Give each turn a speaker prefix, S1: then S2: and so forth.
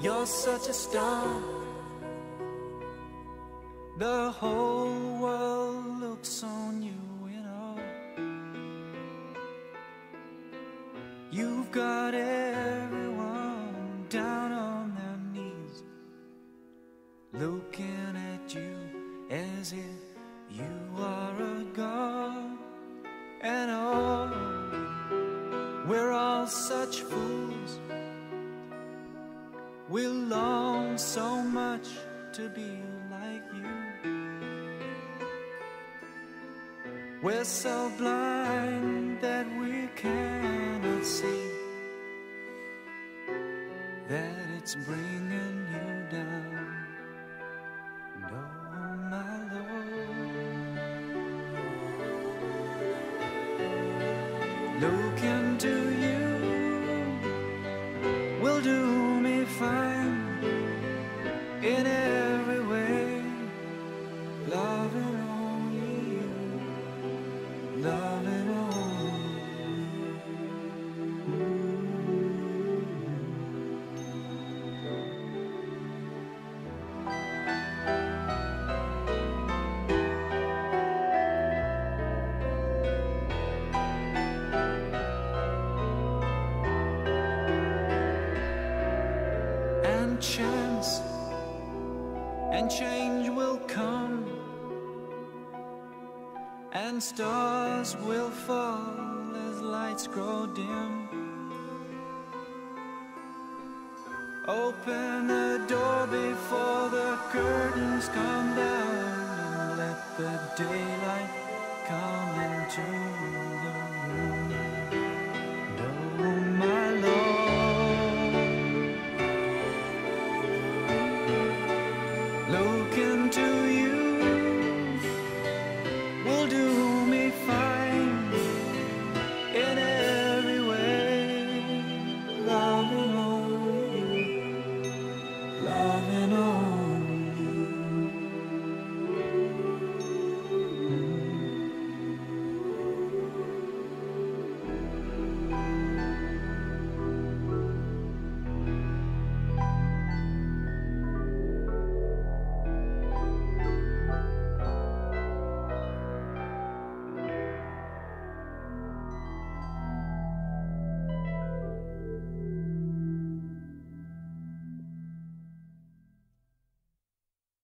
S1: You're such a star. The whole world looks on you in awe. You've got everyone down on their knees, looking at you as if you are a god. And oh, we're all such fools. We long so much to be like you. We're so blind that we cannot see that it's bringing you down. Oh, my Lord, look in every way. Loving only you, loving only and change will come. And stars will fall as lights grow dim. Open the door before the curtains come down and let the daylight come into